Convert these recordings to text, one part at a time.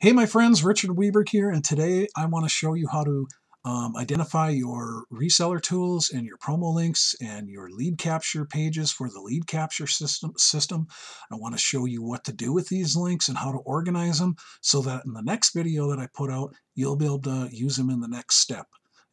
Hey, my friends, Richard Weberg here, and today I want to show you how to um, identify your reseller tools and your promo links and your lead capture pages for the lead capture system. system. I want to show you what to do with these links and how to organize them so that in the next video that I put out, you'll be able to use them in the next step.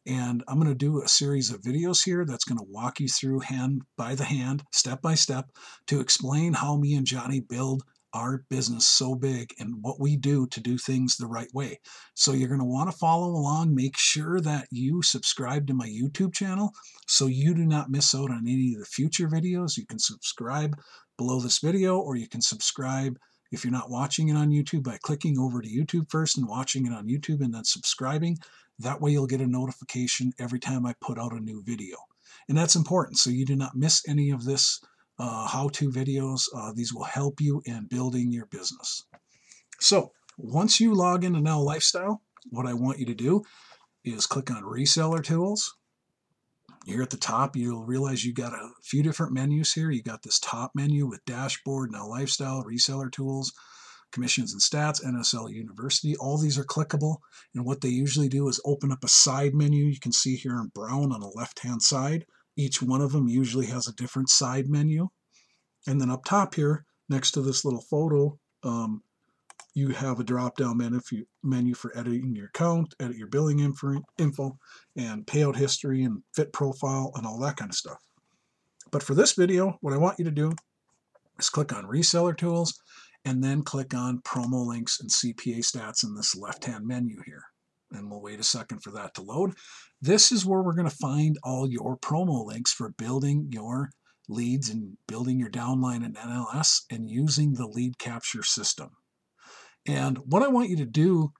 And I'm going to do a series of videos here that's going to walk you through hand by the hand, step by step, to explain how me and Johnny build our business so big and what we do to do things the right way. So you're going to want to follow along. Make sure that you subscribe to my YouTube channel so you do not miss out on any of the future videos. You can subscribe below this video or you can subscribe if you're not watching it on YouTube by clicking over to YouTube first and watching it on YouTube and then subscribing. That way you'll get a notification every time I put out a new video. And that's important so you do not miss any of this uh, how-to videos. Uh, these will help you in building your business. So once you log into Now Lifestyle, what I want you to do is click on Reseller Tools. Here at the top, you'll realize you got a few different menus here. You got this top menu with Dashboard, Now Lifestyle, Reseller Tools, Commissions and Stats, NSL University. All these are clickable. And what they usually do is open up a side menu. You can see here in brown on the left-hand side each one of them usually has a different side menu. And then up top here, next to this little photo, um, you have a drop-down menu, menu for editing your account, edit your billing info, info, and payout history, and fit profile, and all that kind of stuff. But for this video, what I want you to do is click on Reseller Tools, and then click on Promo Links and CPA Stats in this left-hand menu here and we'll wait a second for that to load. This is where we're going to find all your promo links for building your leads and building your downline in NLS and using the lead capture system. And what I want you to do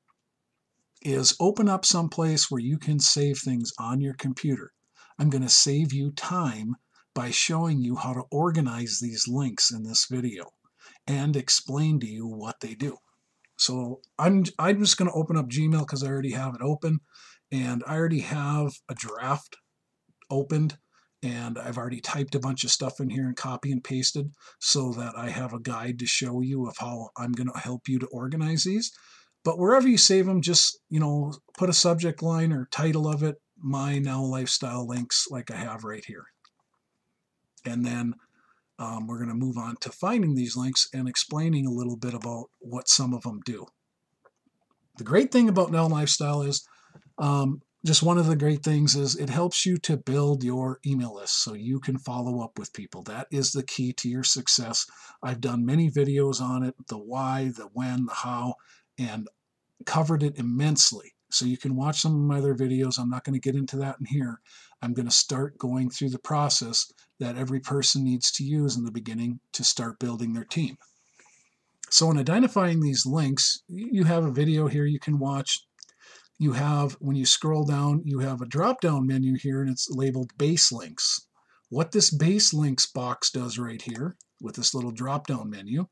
is open up some place where you can save things on your computer. I'm going to save you time by showing you how to organize these links in this video and explain to you what they do. So I'm, I'm just going to open up Gmail because I already have it open. And I already have a draft opened. And I've already typed a bunch of stuff in here and copy and pasted so that I have a guide to show you of how I'm going to help you to organize these. But wherever you save them, just, you know, put a subject line or title of it, my now lifestyle links like I have right here. And then um, we're going to move on to finding these links and explaining a little bit about what some of them do. The great thing about Now Lifestyle is um, just one of the great things is it helps you to build your email list so you can follow up with people. That is the key to your success. I've done many videos on it, the why, the when, the how, and covered it immensely. So you can watch some of my other videos. I'm not going to get into that in here. I'm going to start going through the process that every person needs to use in the beginning to start building their team. So in identifying these links, you have a video here you can watch. You have, when you scroll down, you have a drop-down menu here and it's labeled base links. What this base links box does right here with this little drop-down menu,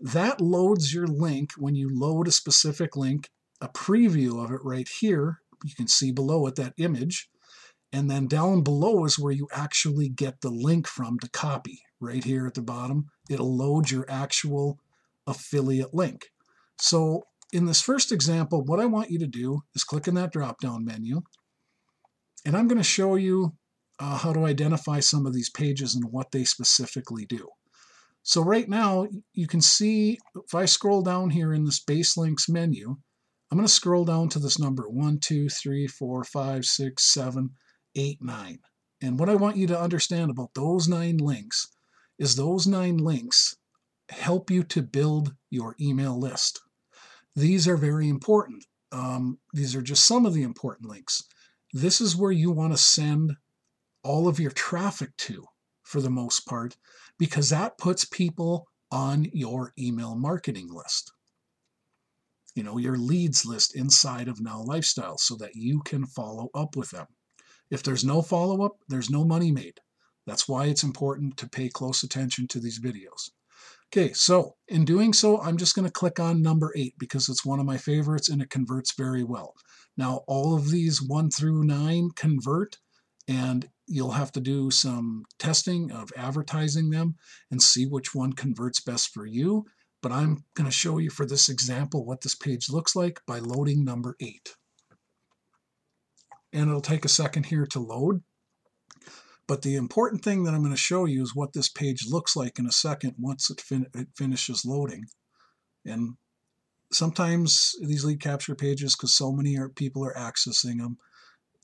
that loads your link when you load a specific link a preview of it right here. You can see below it that image. And then down below is where you actually get the link from to copy. Right here at the bottom, it'll load your actual affiliate link. So in this first example, what I want you to do is click in that drop-down menu. And I'm going to show you uh, how to identify some of these pages and what they specifically do. So right now, you can see if I scroll down here in this base links menu, I'm going to scroll down to this number 1, 2, 3, 4, 5, 6, 7, 8, 9. And what I want you to understand about those nine links is those nine links help you to build your email list. These are very important. Um, these are just some of the important links. This is where you want to send all of your traffic to for the most part because that puts people on your email marketing list you know, your leads list inside of Now Lifestyle so that you can follow up with them. If there's no follow up, there's no money made. That's why it's important to pay close attention to these videos. Okay, so in doing so, I'm just going to click on number 8 because it's one of my favorites and it converts very well. Now, all of these 1 through 9 convert, and you'll have to do some testing of advertising them and see which one converts best for you. but I'm going to show you for this example what this page looks like by loading number 8. And it'll take a second here to load. But the important thing that I'm going to show you is what this page looks like in a second once it, fin it finishes loading. And sometimes these lead capture pages, because so many are, people are accessing them,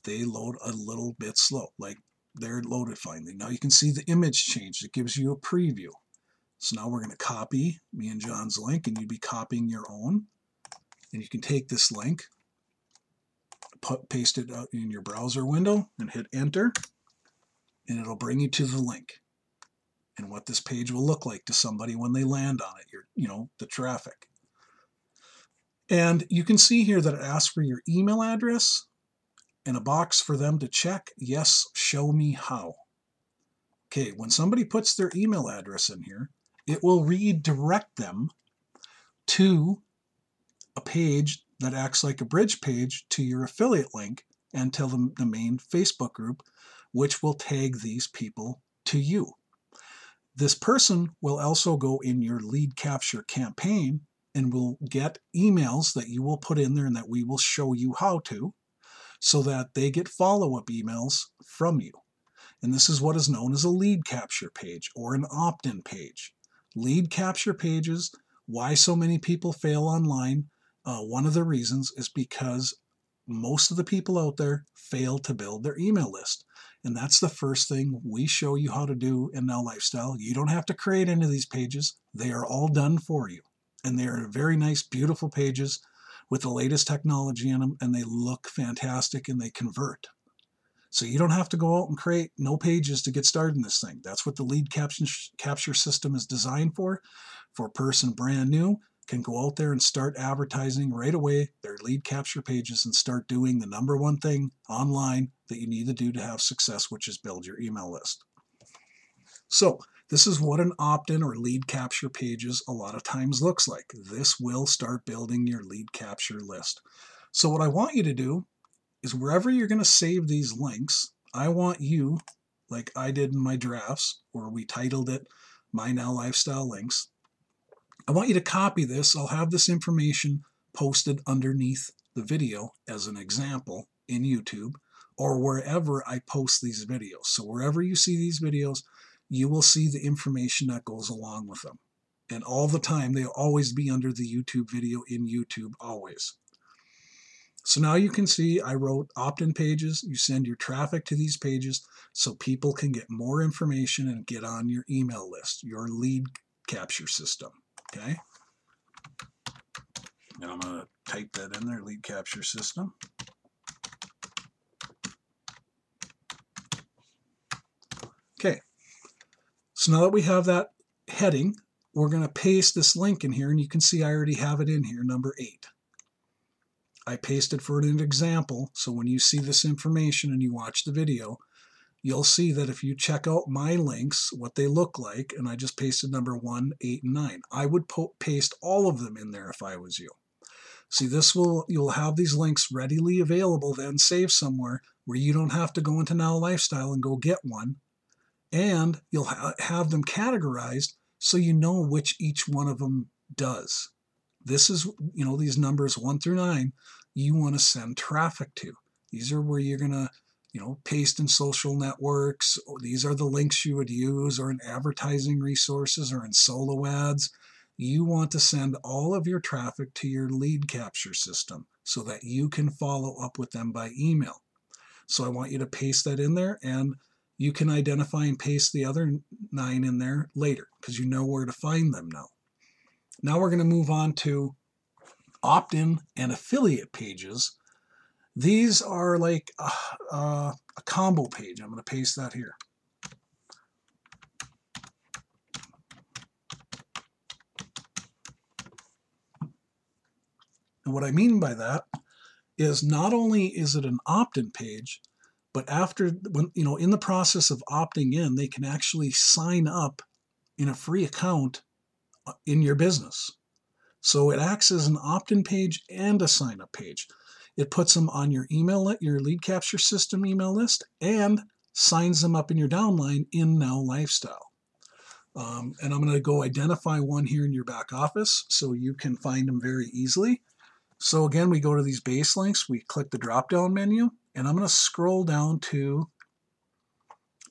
they load a little bit slow. Like they're loaded finally. Now you can see the image change. It gives you a preview. So now we're going to copy me and John's link, and you'd be copying your own. And you can take this link, put, paste it out in your browser window, and hit enter, and it'll bring you to the link and what this page will look like to somebody when they land on it, your, you know, the traffic. And you can see here that it asks for your email address and a box for them to check, yes, show me how. Okay, when somebody puts their email address in here, it will redirect them to a page that acts like a bridge page to your affiliate link and to the, the main Facebook group, which will tag these people to you. This person will also go in your lead capture campaign and will get emails that you will put in there and that we will show you how to so that they get follow-up emails from you. And this is what is known as a lead capture page or an opt-in page lead capture pages, why so many people fail online. Uh, one of the reasons is because most of the people out there fail to build their email list. And that's the first thing we show you how to do in Now Lifestyle. You don't have to create any of these pages, they are all done for you. And they are very nice, beautiful pages with the latest technology in them, and they look fantastic and they convert. So you don't have to go out and create no pages to get started in this thing. That's what the lead capture system is designed for. For a person brand new, can go out there and start advertising right away their lead capture pages and start doing the number one thing online that you need to do to have success, which is build your email list. So this is what an opt-in or lead capture pages a lot of times looks like. This will start building your lead capture list. So what I want you to do is wherever you're going to save these links, I want you, like I did in my drafts, where we titled it My Now Lifestyle Links, I want you to copy this. I'll have this information posted underneath the video as an example in YouTube or wherever I post these videos. So wherever you see these videos, you will see the information that goes along with them. And all the time, they'll always be under the YouTube video in YouTube, always. So now you can see I wrote opt-in pages. You send your traffic to these pages so people can get more information and get on your email list, your lead capture system. Okay. And I'm going to type that in there, lead capture system. Okay. So now that we have that heading, we're going to paste this link in here, and you can see I already have it in here, number 8. I pasted for an example, so when you see this information and you watch the video, you'll see that if you check out my links, what they look like, and I just pasted number 1, 8, and 9, I would paste all of them in there if I was you. See, this will, you'll have these links readily available then saved somewhere where you don't have to go into Now Lifestyle and go get one. And you'll ha have them categorized so you know which each one of them does. This is, you know, these numbers one through nine, you want to send traffic to. These are where you're going to, you know, paste in social networks. These are the links you would use or in advertising resources or in solo ads. You want to send all of your traffic to your lead capture system so that you can follow up with them by email. So I want you to paste that in there and you can identify and paste the other nine in there later because you know where to find them now. Now we're going to move on to opt-in and affiliate pages. These are like a, a, combo page. I'm going to paste that here. And what I mean by that is not only is it an opt-in page, but after when you know in the process of opting in, they can actually sign up in a free account uh, in your business. So it acts as an opt-in page and a sign-up page. It puts them on your email, your lead capture system email list, and signs them up in your downline in Now Lifestyle. Um, and I'm going to go identify one here in your back office so you can find them very easily. So again, we go to these base links, we click the drop down menu, and I'm going to scroll down to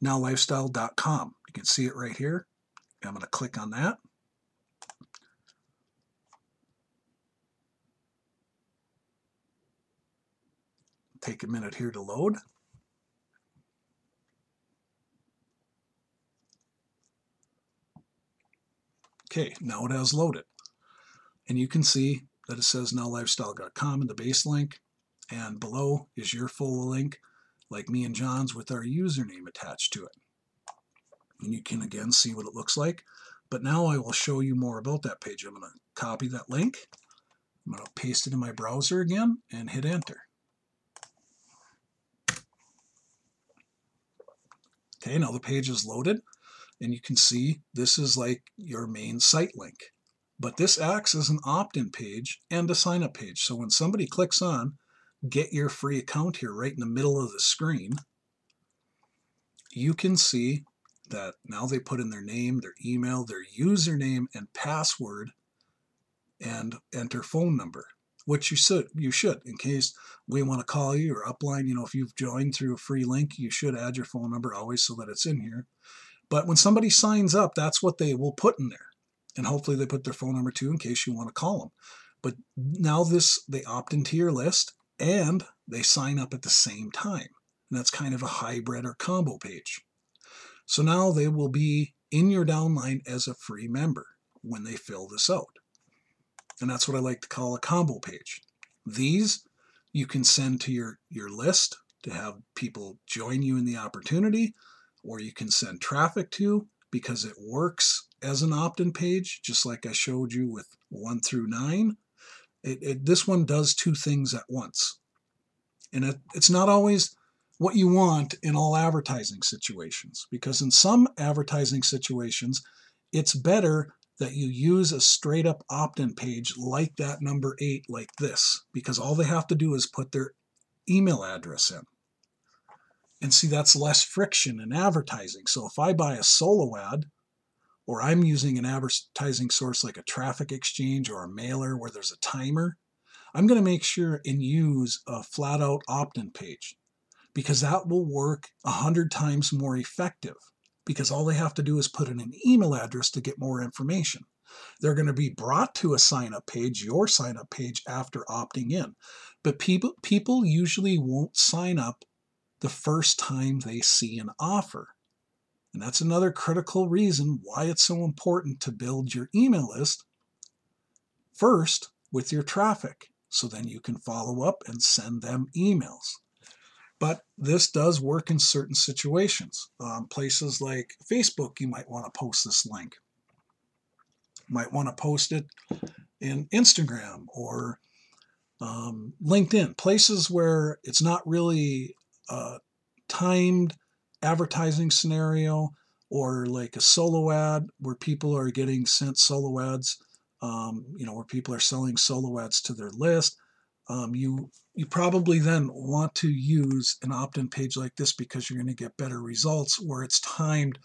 nowlifestyle.com. You can see it right here. I'm going to click on that. Take a minute here to load. Okay, now it has loaded. And you can see that it says nowlifestyle.com in the base link, and below is your full link, like me and John's, with our username attached to it. And you can again see what it looks like. But now I will show you more about that page. I'm going to copy that link. I'm going to paste it in my browser again and hit enter. Okay, now the page is loaded and you can see this is like your main site link. But this acts as an opt-in page and a sign-up page. So when somebody clicks on get your free account here right in the middle of the screen, you can see that now they put in their name, their email, their username and password and enter phone number, which you should, you should in case we want to call you or upline, you know, if you've joined through a free link, you should add your phone number always so that it's in here. But when somebody signs up, that's what they will put in there. And hopefully they put their phone number too in case you want to call them. But now this, they opt into your list and they sign up at the same time. And that's kind of a hybrid or combo page. So now they will be in your downline as a free member when they fill this out. And that's what I like to call a combo page. These you can send to your, your list to have people join you in the opportunity or you can send traffic to because it works as an opt-in page, just like I showed you with 1 through 9. It, it, this one does two things at once. And it, it's not always what you want in all advertising situations, because in some advertising situations, it's better that you use a straight up opt-in page like that number 8 like this, because all they have to do is put their email address in. And see, that's less friction in advertising. So if I buy a solo ad, or I'm using an advertising source like a traffic exchange or a mailer where there's a timer, I'm going to make sure and use a flat out opt in page because that will work a hundred times more effective because all they have to do is put in an email address to get more information. They're going to be brought to a sign up page, your sign up page after opting in. But people people usually won't sign up the first time they see an offer. And that's another critical reason why it's so important to build your email list first with your traffic. So then you can follow up and send them emails. But this does work in certain situations. Um, places like Facebook, you might want to post this link. You might want to post it in Instagram or um, LinkedIn, places where it's not really a timed advertising scenario or like a solo ad where people are getting sent solo ads, um, you know, where people are selling solo ads to their list. Um, you you probably then want to use an opt-in page like this because you're going to get better results where it's timed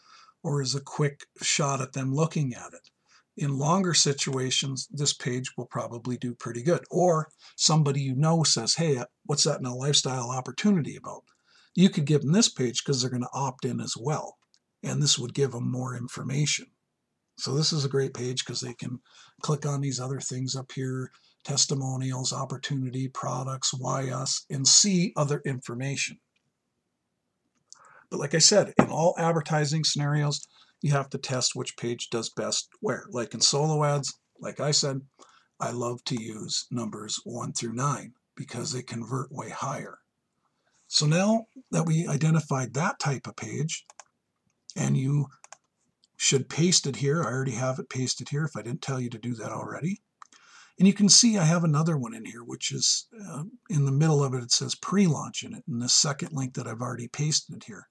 or is a quick shot at them looking at it. In longer situations, this page will probably do pretty good. Or somebody you know says, hey, what's that in a lifestyle opportunity about? You could give them this page because they're going to opt in as well. And this would give them more information. So this is a great page because they can click on these other things up here, testimonials, opportunity, products, why us, and see other information. But like I said, in all advertising scenarios, you have to test which page does best where. Like in solo ads, like I said, I love to use numbers 1 through 9 because they convert way higher. So now that we identified that type of page, and you should paste it here. I already have it pasted here if I didn't tell you to do that already. And you can see I have another one in here, which is uh, in the middle of it, it says pre-launch in it, and the second link that I've already pasted here.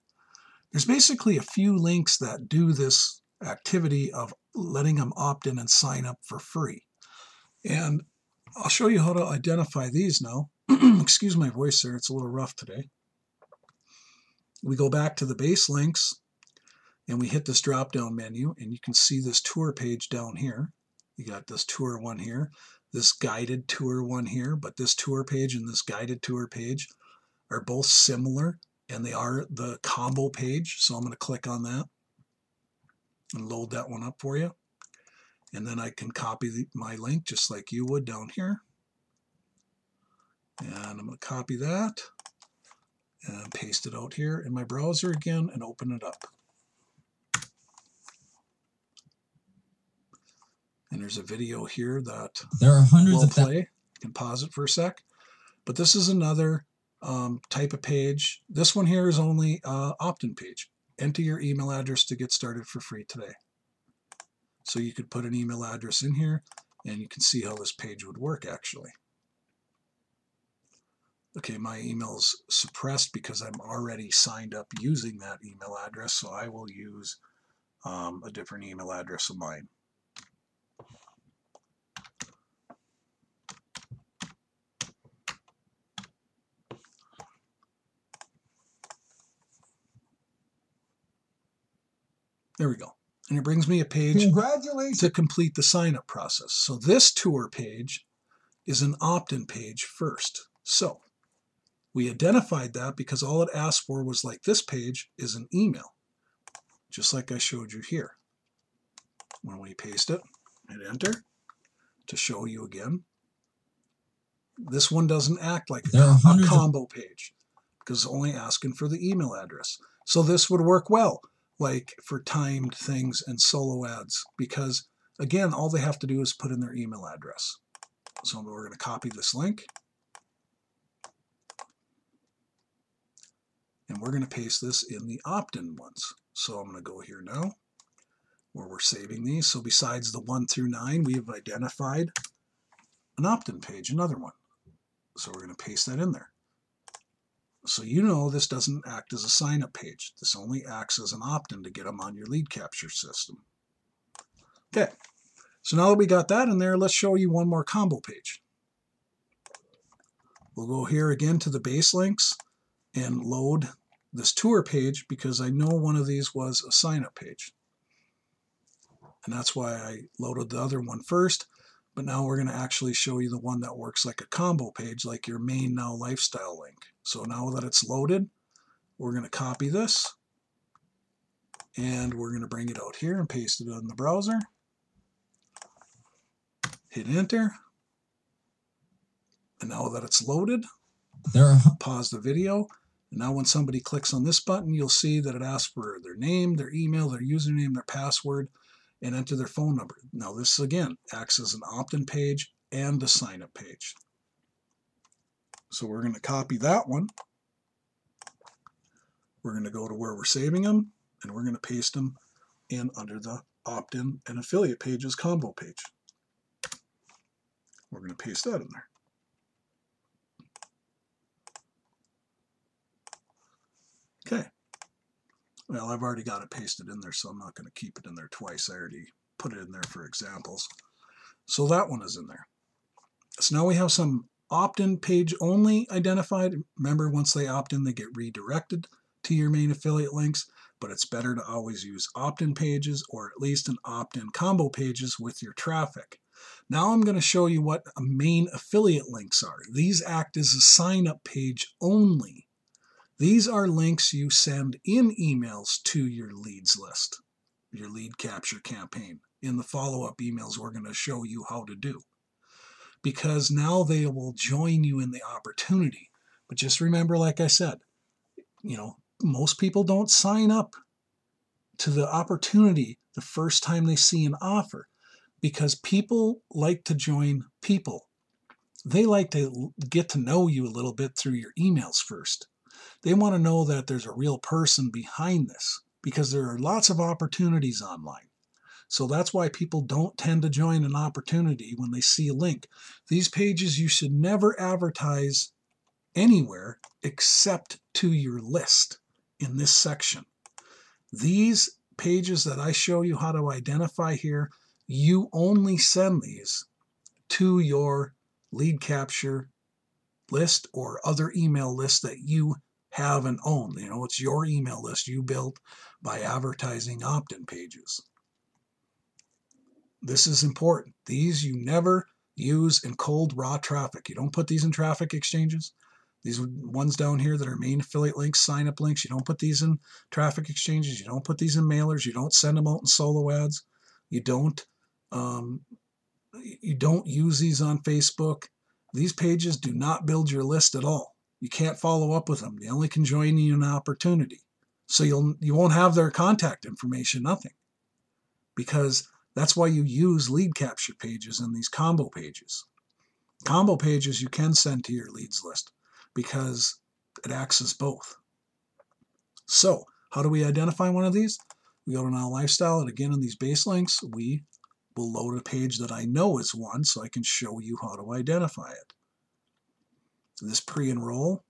There's basically a few links that do this activity of letting them opt in and sign up for free. And I'll show you how to identify these now. Excuse my voice there, it's a little rough today. We go back to the base links, and we hit this drop down menu and you can see this tour page down here. You got this tour one here, this guided tour one here, but this tour page and this guided tour page are both similar and they are the combo page. So I'm going to click on that and load that one up for you. And then I can copy the, my link just like you would down here. And I'm going to copy that and paste it out here in my browser again and open it up. And there's a video here that there are hundreds will of play. You can pause it for a sec. But this is another um, type of page. This one here is only uh, opt-in page. Enter your email address to get started for free today. So you could put an email address in here and you can see how this page would work actually. Okay, my email's suppressed because I'm already signed up using that email address, so I will use um, a different email address of mine. There we go. And it brings me a page to complete the sign up process. So this tour page is an opt-in page first. So we identified that because all it asked for was like this page is an email, just like I showed you here. When we paste it, hit enter to show you again. This one doesn't act like a combo page because it's only asking for the email address. So this would work well, like for timed things and solo ads, because again, all they have to do is put in their email address. So we're going to copy this link. And we're going to paste this in the opt-in ones. So I'm going to go here now where we're saving these. So besides the 1 through 9, we have identified an opt-in page, another one. So we're going to paste that in there. So you know this doesn't act as a sign-up page. This only acts as an opt-in to get them on your lead capture system. Okay, so now that we got that in there, let's show you one more combo page. We'll go here again to the base links and load this tour page because I know one of these was a sign-up page. And that's why I loaded the other one first. But now we're going to actually show you the one that works like a combo page, like your main now lifestyle link. So now that it's loaded, we're going to copy this and we're going to bring it out here and paste it in the browser. Hit enter. And now that it's loaded, There pause the video. And now when somebody clicks on this button, you'll see that it asks for their name, their email, their username, their password, and enter their phone number. Now this again acts as an opt-in page and a sign-up page. So we're going to copy that one. We're going to go to where we're saving them, and we're going to paste them in under the opt-in and affiliate pages combo page. We're going to paste that in there. Okay. Well, I've already got it pasted in there, so I'm not going to keep it in there twice. I already put it in there for examples. So that one is in there. So now we have some opt-in page only identified. Remember, once they opt in, they get redirected to your main affiliate links, but it's better to always use opt-in pages or at least an opt-in combo pages with your traffic. Now I'm going to show you what main affiliate links are. These act as a sign-up page only. These are links you send in emails to your leads list, your lead capture campaign. In the follow-up emails, we're going to show you how to do. Because now they will join you in the opportunity. But just remember, like I said, you know, most people don't sign up to the opportunity the first time they see an offer because people like to join people. They like to get to know you a little bit through your emails first. They want to know that there's a real person behind this because there are lots of opportunities online. So that's why people don't tend to join an opportunity when they see a link. These pages you should never advertise anywhere except to your list in this section. These pages that I show you how to identify here, you only send these to your lead capture list or other email list that you have and own. You know, it's your email list you built by advertising opt-in pages. This is important. These you never use in cold raw traffic. You don't put these in traffic exchanges. These ones down here that are main affiliate links, sign up links, you don't put these in traffic exchanges. You don't put these in mailers. You don't send them out in solo ads. You don't um, you don't use these on Facebook. These pages do not build your list at all. You can't follow up with them. They only can join you in an opportunity. So you'll you won't have their contact information, nothing. Because that's why you use lead capture pages and these combo pages. Combo pages you can send to your leads list because it acts as both. So, how do we identify one of these? We go to Now Lifestyle, and again, in these base links, we will load a page that I know is one so I can show you how to identify it. This pre-enroll,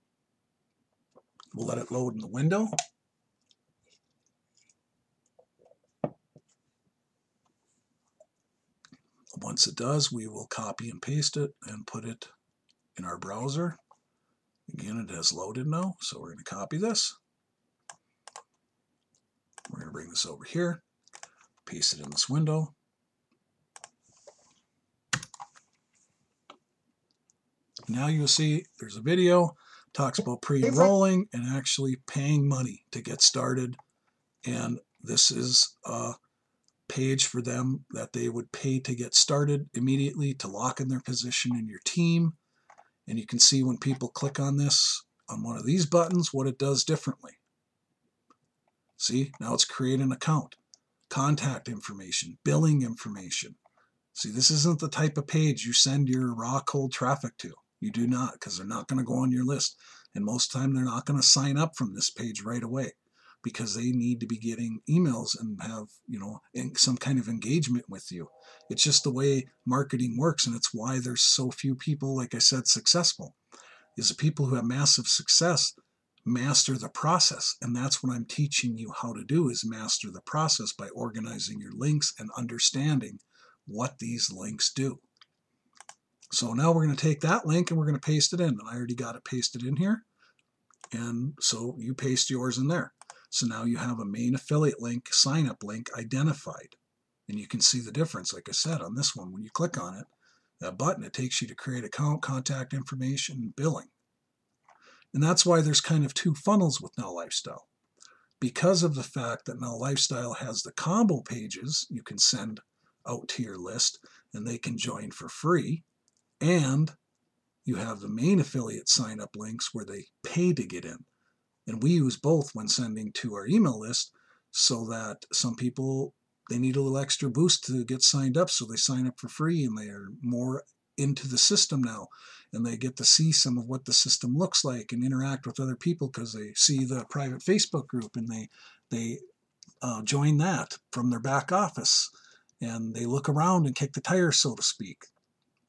we'll let it load in the window. Once it does, we will copy and paste it and put it in our browser. Again, it has loaded now, so we're going to copy this. We're going to bring this over here, paste it in this window. Now you'll see there's a video, talks about pre-enrolling and actually paying money to get started. And this is a page for them that they would pay to get started immediately to lock in their position in your team. And you can see when people click on this, on one of these buttons, what it does differently. See, now it's create an account, contact information, billing information. See, this isn't the type of page you send your raw cold traffic to. You do not, because they're not going to go on your list. And most time they're not going to sign up from this page right away because they need to be getting emails and have, you know, some kind of engagement with you. It's just the way marketing works, and it's why there's so few people, like I said, successful. Is the people who have massive success master the process, and that's what I'm teaching you how to do is master the process by organizing your links and understanding what these links do. So now we're going to take that link and we're going to paste it in. And I already got it pasted in here. And so you paste yours in there. So now you have a main affiliate link, sign up link identified. And you can see the difference, like I said, on this one. When you click on it, that button, it takes you to create account, contact information, billing. And that's why there's kind of two funnels with Now Lifestyle. Because of the fact that Now Lifestyle has the combo pages you can send out to your list and they can join for free and you have the main affiliate sign up links where they pay to get in. And we use both when sending to our email list so that some people they need a little extra boost to get signed up so they sign up for free and they are more into the system now. And they get to see some of what the system looks like and interact with other people because they see the private Facebook group and they they uh, join that from their back office. And they look around and kick the tires so to speak.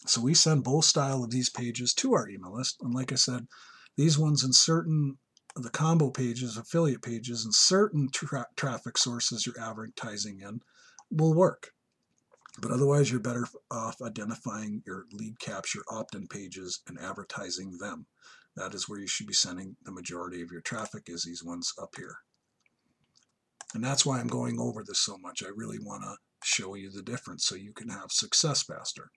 So we send both style of these pages to our email list. And like I said, these ones in certain the combo pages, affiliate pages, and certain tra traffic sources you're advertising in will work. But otherwise, you're better off identifying your lead capture opt-in pages and advertising them. That is where you should be sending the majority of your traffic is these ones up here. And that's why I'm going over this so much. I really want to show you the difference so you can have success faster.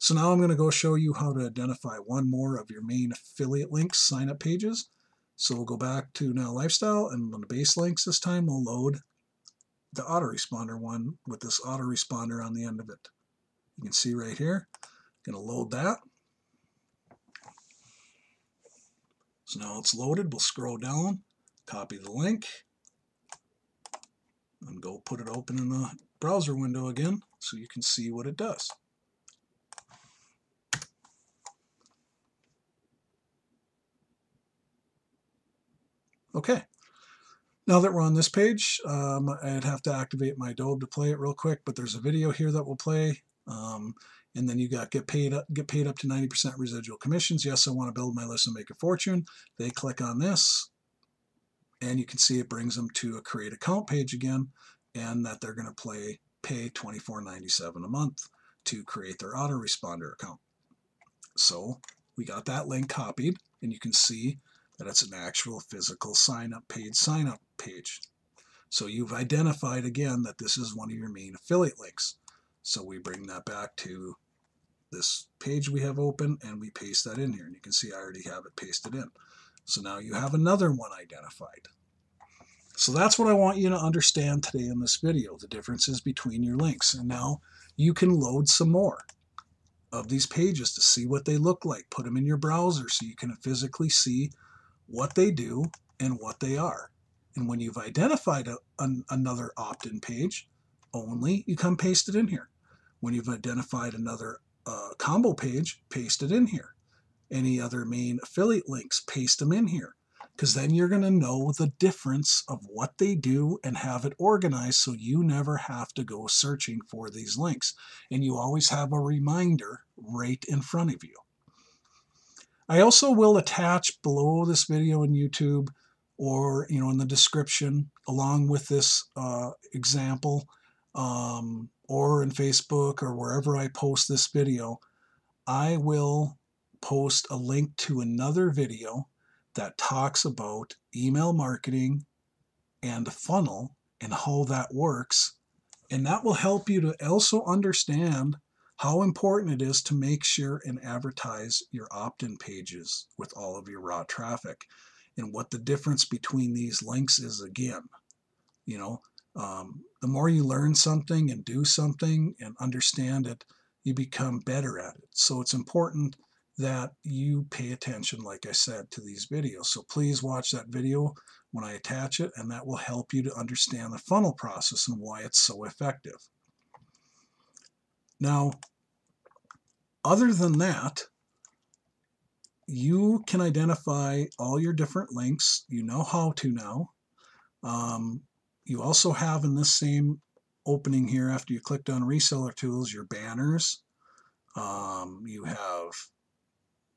So now I'm going to go show you how to identify one more of your main affiliate links sign up pages. So we'll go back to now lifestyle and on the base links this time we'll load the autoresponder one with this autoresponder on the end of it. You can see right here, I'm going to load that. So now it's loaded, we'll scroll down, copy the link, and go put it open in the browser window again so you can see what it does. Okay. Now that we're on this page, um, I'd have to activate my Adobe to play it real quick, but there's a video here that will play. Um, and then you got get paid up, get paid up to 90% residual commissions. Yes, I want to build my list and make a fortune. They click on this, and you can see it brings them to a create account page again, and that they're going to play pay $24.97 a month to create their autoresponder account. So we got that link copied, and you can see that it's an actual physical sign up page, sign up page. So you've identified again that this is one of your main affiliate links. So we bring that back to this page we have open and we paste that in here. And you can see I already have it pasted in. So now you have another one identified. So that's what I want you to understand today in this video, the differences between your links. And now you can load some more of these pages to see what they look like. Put them in your browser so you can physically see what they do and what they are. And when you've identified a, an, another opt-in page only, you come paste it in here. When you've identified another uh, combo page, paste it in here. Any other main affiliate links, paste them in here. Because then you're going to know the difference of what they do and have it organized so you never have to go searching for these links. And you always have a reminder right in front of you. I also will attach below this video in YouTube or you know in the description along with this uh, example um, or in Facebook or wherever I post this video, I will post a link to another video that talks about email marketing and funnel and how that works. And that will help you to also understand how important it is to make sure and advertise your opt-in pages with all of your raw traffic and what the difference between these links is again. You know, um, the more you learn something and do something and understand it, you become better at it. So it's important that you pay attention, like I said, to these videos. So please watch that video when I attach it, and that will help you to understand the funnel process and why it's so effective. Now, other than that, you can identify all your different links. You know how to now. Um, you also have in this same opening here, after you clicked on reseller tools, your banners. Um, you have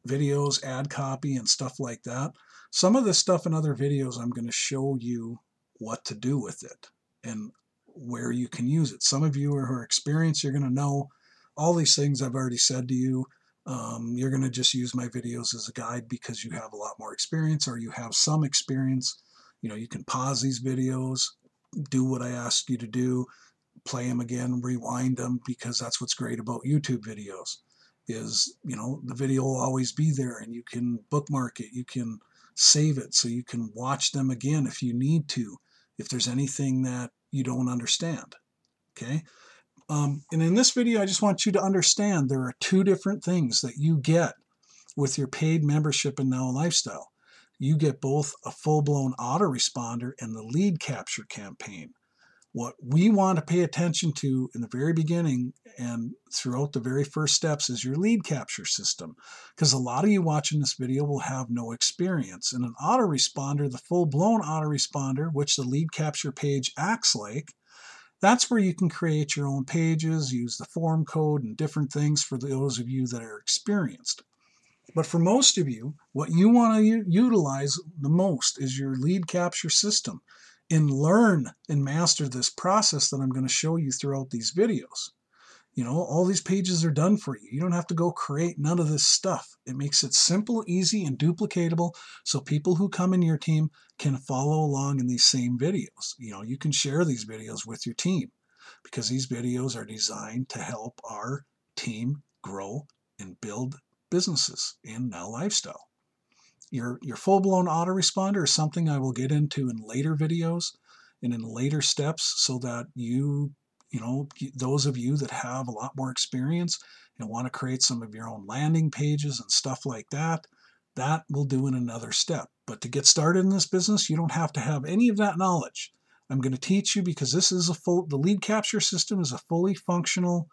videos, ad copy, and stuff like that. Some of this stuff in other videos, I'm going to show you what to do with it and where you can use it. Some of you who are experienced, you're going to know all these things I've already said to you. Um, you're going to just use my videos as a guide because you have a lot more experience or you have some experience. You know, you can pause these videos, do what I ask you to do, play them again, rewind them because that's what's great about YouTube videos is, you know, the video will always be there and you can bookmark it, you can save it so you can watch them again if you need to, if there's anything that you don't understand. Okay. Um, and in this video, I just want you to understand there are two different things that you get with your paid membership in Now Lifestyle. You get both a full-blown autoresponder and the lead capture campaign. What we want to pay attention to in the very beginning and throughout the very first steps is your lead capture system. Because a lot of you watching this video will have no experience. And an autoresponder, the full-blown autoresponder, which the lead capture page acts like, that's where you can create your own pages, use the form code and different things for those of you that are experienced. But for most of you, what you want to utilize the most is your lead capture system and learn and master this process that I'm going to show you throughout these videos. You know, all these pages are done for you. You don't have to go create none of this stuff. It makes it simple, easy, and duplicatable so people who come in your team can follow along in these same videos. You know, you can share these videos with your team because these videos are designed to help our team grow and build businesses in Now Lifestyle. Your, your full-blown autoresponder is something I will get into in later videos and in later steps so that you you know, those of you that have a lot more experience and want to create some of your own landing pages and stuff like that, that will do in another step. But to get started in this business, you don't have to have any of that knowledge. I'm going to teach you because this is a full, the lead capture system is a fully functional,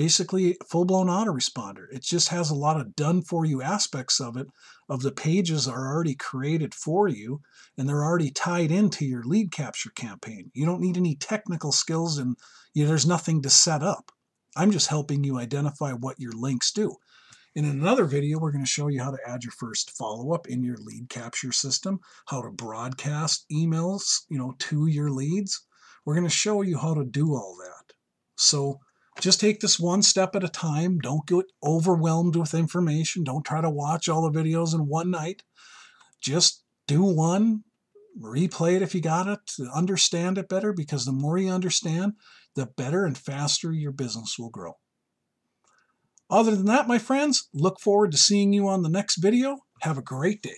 basically full-blown autoresponder. It just has a lot of done for you aspects of it, of the pages are already created for you and they're already tied into your lead capture campaign. You don't need any technical skills and you know, there's nothing to set up. I'm just helping you identify what your links do. In another video, we're going to show you how to add your first follow-up in your lead capture system, how to broadcast emails, you know, to your leads. We're going to show you how to do all that. So just take this one step at a time. Don't get overwhelmed with information. Don't try to watch all the videos in one night. Just do one, replay it if you got it, to understand it better, because the more you understand, the better and faster your business will grow. Other than that, my friends, look forward to seeing you on the next video. Have a great day.